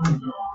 Mm.